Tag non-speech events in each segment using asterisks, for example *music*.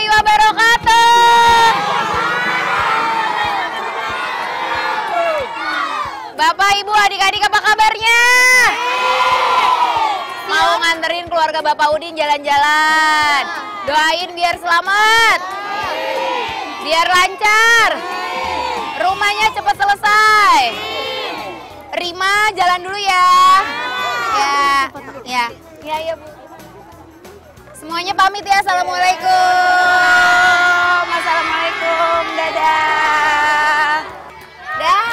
warahmatullahi wabarakatuh. Bapak, Ibu, adik-adik apa kabarnya? Mau nganterin keluarga Bapak Udin jalan-jalan. Doain biar selamat. Biar lancar. Rumahnya cepat selesai. Rima jalan dulu ya. Ya, ya. Ya, ya, Bu. Semuanya pamit ya. Assalamualaikum. Assalamualaikum. Dadah. Dah.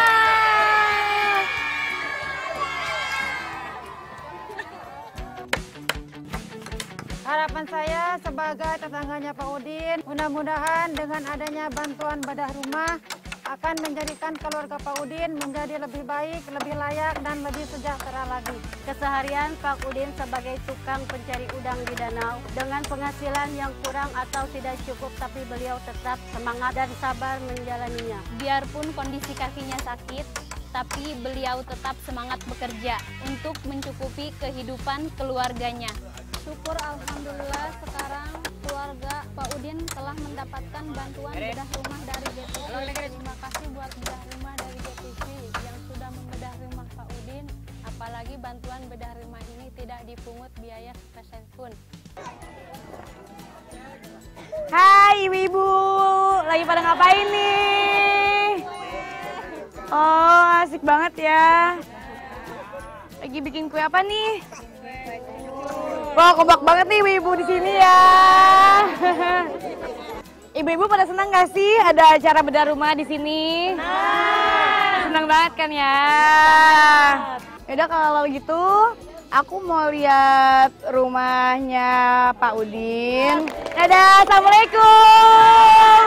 Harapan saya sebagai tetangganya Pak Udin, mudah-mudahan dengan adanya bantuan bedah rumah akan menjadikan keluarga Pak Udin menjadi lebih baik, lebih layak, dan lebih sejahtera lagi. Keseharian Pak Udin sebagai tukang pencari udang di danau dengan penghasilan yang kurang atau tidak cukup tapi beliau tetap semangat dan sabar menjalaninya. Biarpun kondisi kakinya sakit, tapi beliau tetap semangat bekerja untuk mencukupi kehidupan keluarganya. Syukur Alhamdulillah sekarang Pak Udin telah mendapatkan bantuan bedah rumah dari GTV. Terima kasih buat bedah rumah dari GTV yang sudah membedah rumah Pak Udin. Apalagi bantuan bedah rumah ini tidak dipungut biaya spesen pun. Hai ibu-ibu, lagi pada ngapain nih? Oh asik banget ya. Lagi bikin kue apa nih? Wah kompak banget nih ibu-ibu di sini ya. *laughs* Ibu-ibu pada senang gak sih ada acara bedah rumah di sini? Senang banget kan ya. Yaudah kalau gitu aku mau lihat rumahnya Pak Udin. Dadah, Assalamualaikum.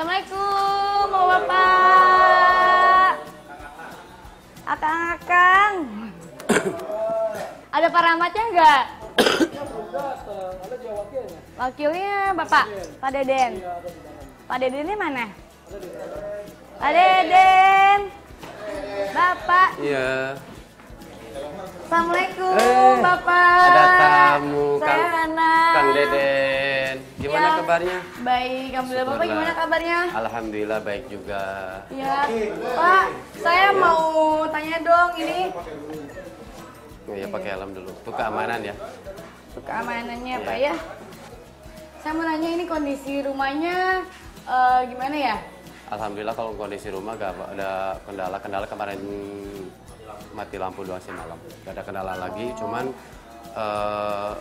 Assalamualaikum, mau bapak. Akang-akang. Ada Pak Rahmatnya enggak? Wakilnya Bapak, Pak Deden. Pak Dedennya mana? Pak Deden. Bapak. Iya. Assalamualaikum, Eh, Bapak. Ada tamu, Saya Kang, Hana. Kang Deden. Gimana Ya. kabarnya? Baik, Alhamdulillah. Bapak gimana kabarnya? Alhamdulillah baik juga. Ya, Pak, saya mau tanya dong ini Oh ya pakai helm dulu. Itu keamanan ya. keamanannya Iya. Pak ya. Saya mau nanya ini kondisi rumahnya eh, gimana ya? Alhamdulillah kalau kondisi rumah gak ada kendala-kendala kemarin mati lampu doang sih malam. Gak ada kendala lagi, cuman eh,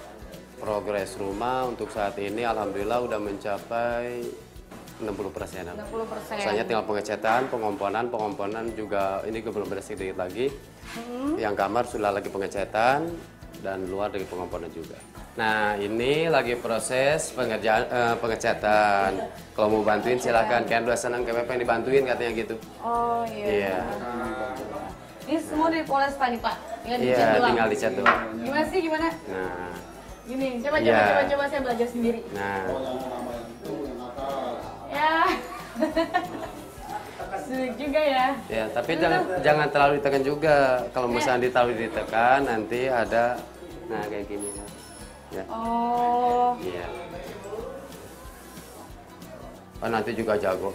progres rumah untuk saat ini alhamdulillah udah mencapai 60 persenan. 60 persen. Misalnya tinggal pengecetan, pengomponan, pengomponan juga ini gue belum beres sedikit lagi. Hmm. Yang kamar sudah lagi pengecetan dan luar lagi pengomponan juga. Nah ini lagi proses pengerjaan eh, pengecatan. Kalau mau bantuin silahkan. Kan dua senang KPP yang dibantuin katanya gitu. Oh iya. Iya. Ini semua dari Polres Pak. Tinggal Iya dicat doang. tinggal dicat doang. Gimana sih gimana? Nah, Gini, coba coba Iya. coba coba saya belajar sendiri. nah. Ya. *laughs* Sulit juga ya. Ya, tapi jangan jangan terlalu ditekan juga. Kalau misalnya terlalu ditekan nanti ada nah kayak gini. Ya. Oh. Iya. Oh, nanti juga jago.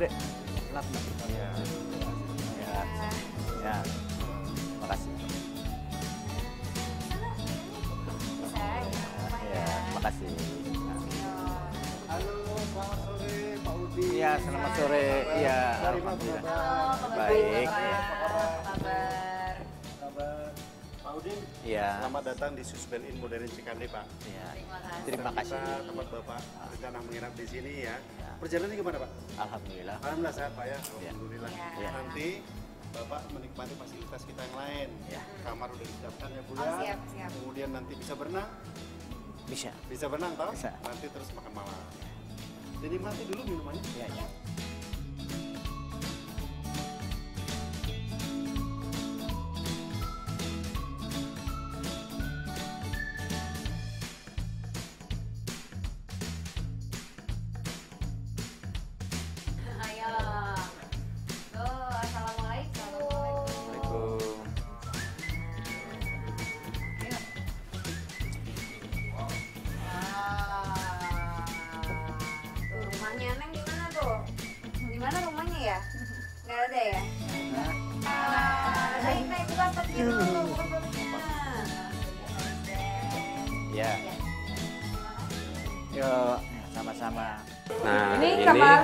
Dede, enak Mbak. Ya. Ya. Ya. Makasih. Ya, makasih. Halo, selamat sore Pak Udi. Iya, selamat sore. Iya, alhamdulillah. Baik. ya. kabar? Kabar Pak Udin, Iya. selamat datang di Susbel In Modern Cikande Pak. Iya. Terima kasih. Terima kasih. Kita tempat Bapak rencana menginap di sini ya. Perjalanan gimana Pak? Alhamdulillah. Alhamdulillah sehat Pak ya. Alhamdulillah. Iya. Nanti Bapak menikmati fasilitas kita yang lain. Iya. Kamar udah disiapkan ya Bu Oh, ya. siap, siap. Kemudian nanti bisa berenang. Bisa. Bisa berenang toh? Bisa. Nanti terus makan malam. Dinikmati dulu minumannya. Iya, iya.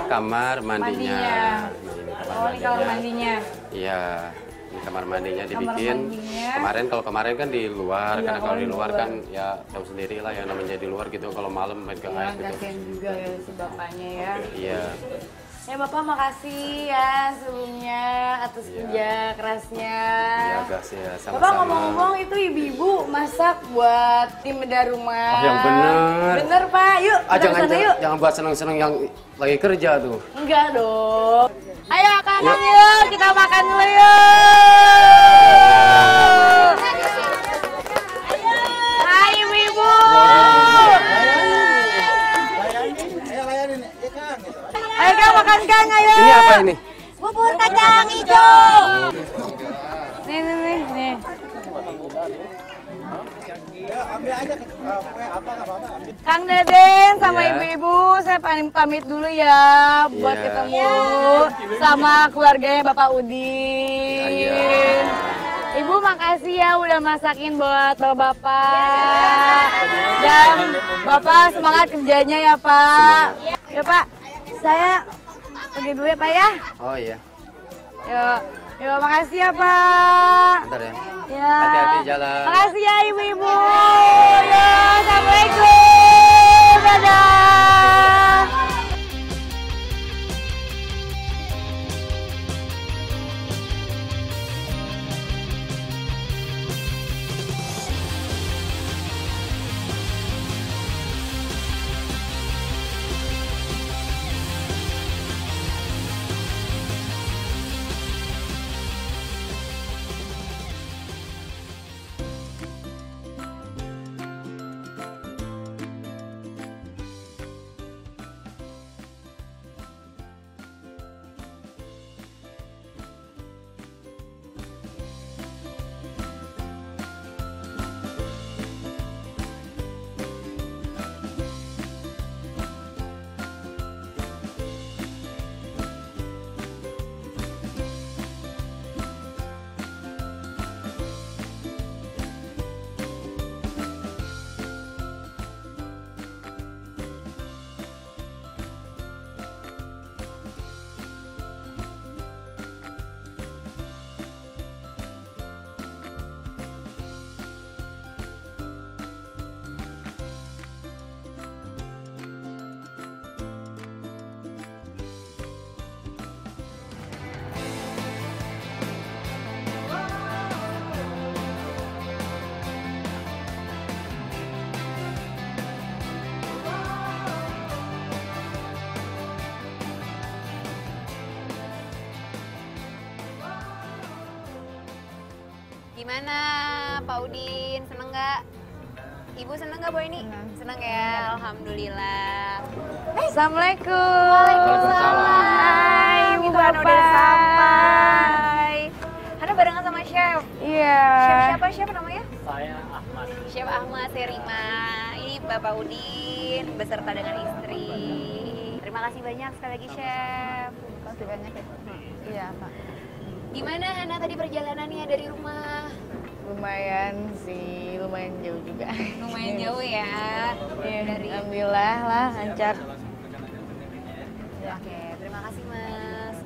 Kamar- mandinya. Oh, ini kamar mandinya. Iya, ini kamar mandinya Kamar dibikin. mandinya. Kemarin kalau kemarin kan di luar, Iya, karena kalau kalau di di luar luar. kan ya tahu sendiri lah yang namanya di luar gitu. Kalau malam main ke Ya, air gitu. juga ya si bapaknya ya. Iya. Ya Bapak makasih ya sebelumnya atas Iya. kerja kerasnya. Iya, ya sama-sama. Bapak ngomong-ngomong itu ibu-ibu masak buat tim beda rumah. Oh, yang bener. Bener Pak, yuk Ah, jangan, ke sana jangan, yuk. jangan buat seneng-seneng yang lagi kerja tuh. Enggak dong. Ayo kakak Yuk. yuk, kita makan dulu yuk. Hai ibu-ibu. Ayo kang makan kang ayo. Ini apa ini? Bubur kacang hijau. Nih nih nih nih. Kang Deden sama Iya. ibu-ibu, saya pamit pamit dulu ya buat Iya. ketemu sama keluarganya Bapak Udin. Iya. Ibu makasih ya udah masakin buat bapak-bapak. Dan bapak semangat kerjanya ya Pak. Ya Pak, saya pergi dulu ya Pak ya. Oh iya, Yuk, yuk makasih ya Pak. bentar ya. Ya. Hati-hati jalan. Makasih ya ibu-ibu. Ya, assalamualaikum. Dadah. Gimana Pak Udin, seneng nggak? Ibu seneng nggak Bu ini? Seneng ya, Alhamdulillah. Assalamualaikum. Waalaikumsalam. Hai, ibu Gitu Hana udah bapak. sampai. Hana barengan sama Chef. Iya. Chef siapa? Chef namanya? Saya Ahmad. Chef Ahmad Serima. Ini Bapak Udin beserta dengan istri. Terima kasih banyak sekali lagi Chef. Kasih banyak ya. Iya, Pak. Gimana Hana tadi perjalanannya dari rumah? Lumayan sih, lumayan jauh juga. Lumayan *laughs* jauh ya. Iya, Dari Alhamdulillah lah, lancar. Oke, terima kasih Mas.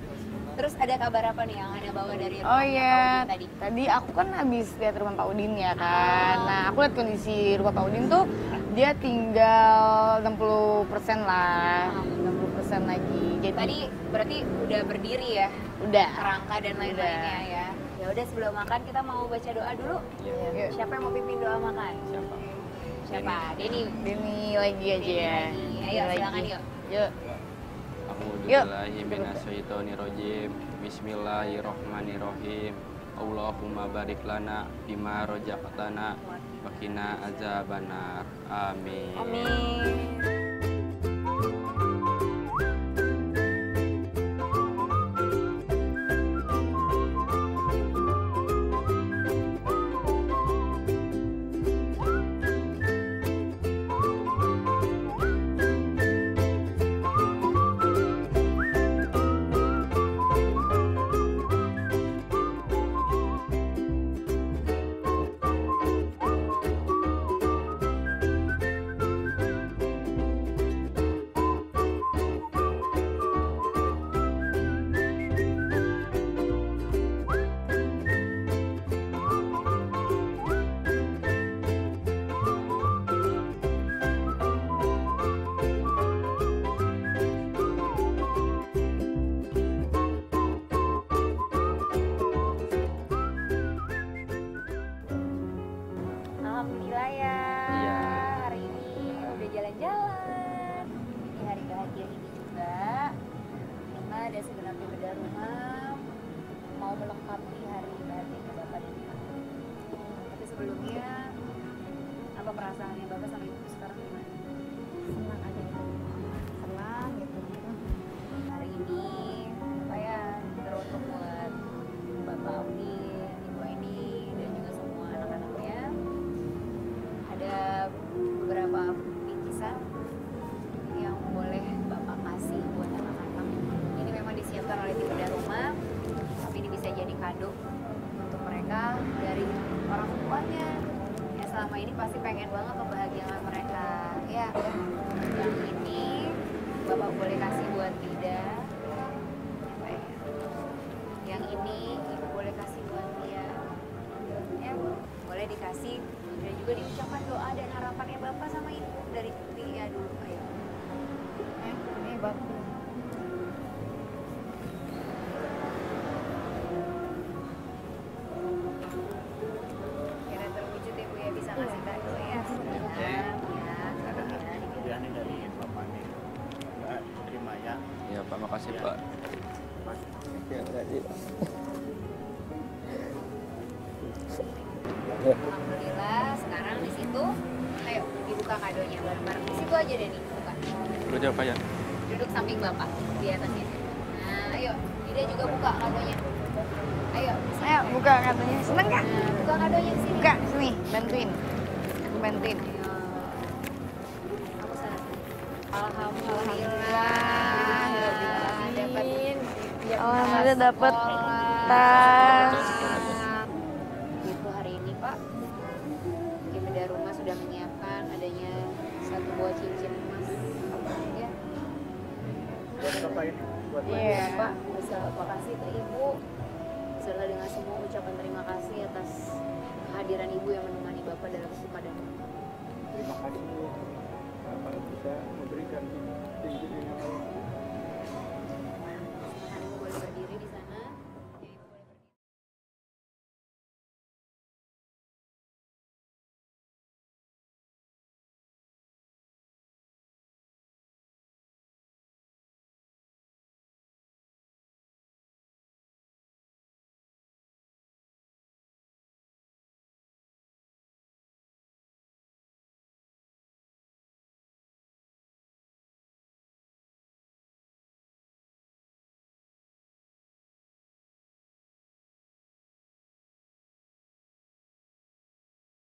Terus ada kabar apa nih yang Hana bawa dari rumah Oh iya, Pak Udin tadi? tadi aku kan habis lihat rumah Pak Udin ya kan. Nah, aku lihat kondisi rumah Pak Udin tuh dia tinggal 60% lah, 60% lagi. Jadi Tadi berarti udah berdiri ya, udah. kerangka dan lain-lainnya ya. Ya udah sebelum makan kita mau baca doa dulu. Yuk. Siapa yang mau pimpin doa makan? Siapa? Denny. Ini lagi aja ya. Denny. Ayo silakan yuk. Yuk. Yuk. Bismillahirrahmanirrahim. Bismillahirrahmanirrahim. Allahumma barik lana bima rojaqtana wa qina azabannar. Amin. Amin. Ini pasti pengen banget kebahagiaan mereka. Ya, yang ini Bapak boleh kasih buat Ida. Apa ya? Yang ini Ibu boleh kasih buat dia. Ya, boleh dikasih dan juga diucapkan doa dan harapannya Bapak sama Aja. duduk samping bapak di atasnya nah ayo Ida juga buka kadonya ayo. Ayo buka katanya. Seneng kan? nah, buka kadonya di sini Buka sini, bantuin. Aku bantuin. Ayo. Kamu sana. Alhamdulillah dapat Alhamdulillah dapat tas. Bapak ini. Buat Mbak. Iya, Pak. Bisa Bapak kasih ke Ibu. Serta dengan semua ucapan terima kasih atas kehadiran Ibu yang menemani Bapak dalam suka dan duka. Terima kasih Bapak bisa memberikan ini.